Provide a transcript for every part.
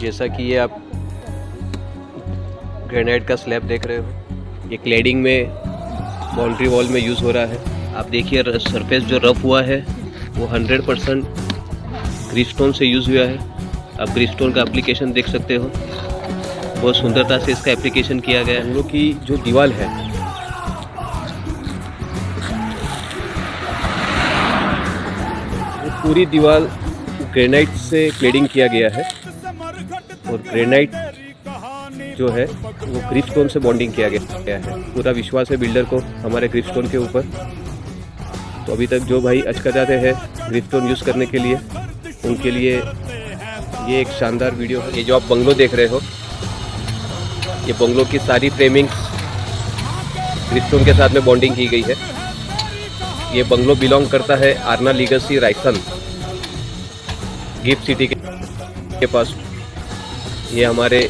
जैसा कि ये आप ग्रेनाइट का स्लैब देख रहे हो, ये क्लेडिंग में बाउंड्री वॉल में यूज़ हो रहा है। आप देखिए सरफेस जो रफ हुआ है, वो 100 परसेंट ग्रीस्टोन से यूज़ हुआ है। आप ग्रीस्टोन का एप्लीकेशन देख सकते हो। बहुत सुंदरता से इसका एप्लीकेशन किया गया है। हम लोग की जो दीवार है पूरी दीवार ग्रेनाइट से क्लेडिंग किया गया है। और ग्रेनाइट जो है, वो ग्रिप स्टोन से बॉन्डिंग किया गया है। पूरा विश्वास है बिल्डर को हमारे ग्रिप स्टोन के ऊपर। तो अभी तक जो भाई अचकचाते हैं ग्रिप स्टोन यूज़ करने के लिए, उनके लिए ये एक शानदार वीडियो है। ये जो आप बंगलो देख रहे हो, ये बंगलो की सारी फ्रेमिंग्स ग्रिस्टोन के साथ में बॉन्डिंग की गई है। ये बंगलो बिलोंग करता है Aarna Legacy Raisan. GIFT City के पास। ये हमारे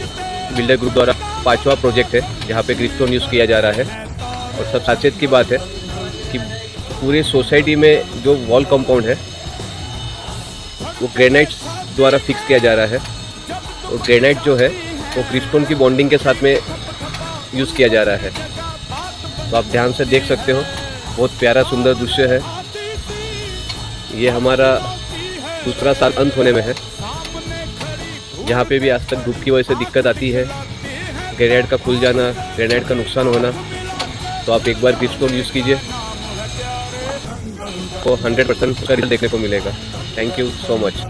बिल्डर ग्रुप द्वारा पांचवा प्रोजेक्ट है, जहाँ पे ग्रिस्टोन यूज़ किया जा रहा है। और सब साचेत की बात है कि पूरे सोसाइटी में जो वॉल कंपाउंड है, वो ग्रेनाइट द्वारा फिक्स किया जा रहा है। और ग्रेनाइट जो है, वो क्रिस्टोन की बॉन्डिंग के साथ में यूज़ किया जा रहा है। तो आप ध्यान से देख सकते हो बहुत प्यारा, सुंदर दृश्य है। ये हमारा दूसरा साल अंत होने में है। यहाँ पे भी आज तक धूप की वजह से दिक्कत आती है। ग्रेनाइट का खुल जाना ग्रेनेड का नुकसान होना। तो आप एक बार क्रिस्टोन यूज़ कीजिए। तो हंड्रेड परसेंट का रिज़ल्ट देखने को मिलेगा। Thank you so much